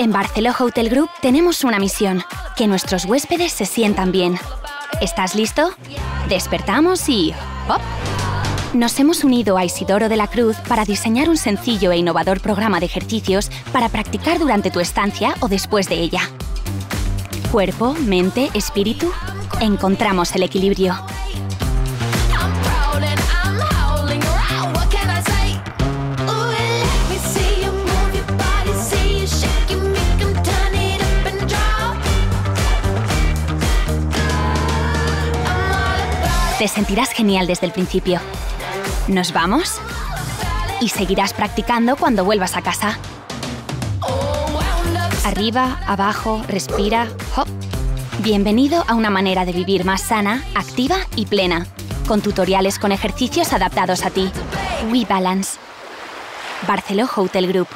En Barceló Hotel Group tenemos una misión, que nuestros huéspedes se sientan bien. ¿Estás listo? Despertamos y... ¡hop! Nos hemos unido a Isidoro de la Cruz para diseñar un sencillo e innovador programa de ejercicios para practicar durante tu estancia o después de ella. Cuerpo, mente, espíritu, encontramos el equilibrio. Te sentirás genial desde el principio. ¿Nos vamos? Y seguirás practicando cuando vuelvas a casa. Arriba, abajo, respira, hop. Bienvenido a una manera de vivir más sana, activa y plena, con tutoriales con ejercicios adaptados a ti. WeBalance. Barceló Hotel Group.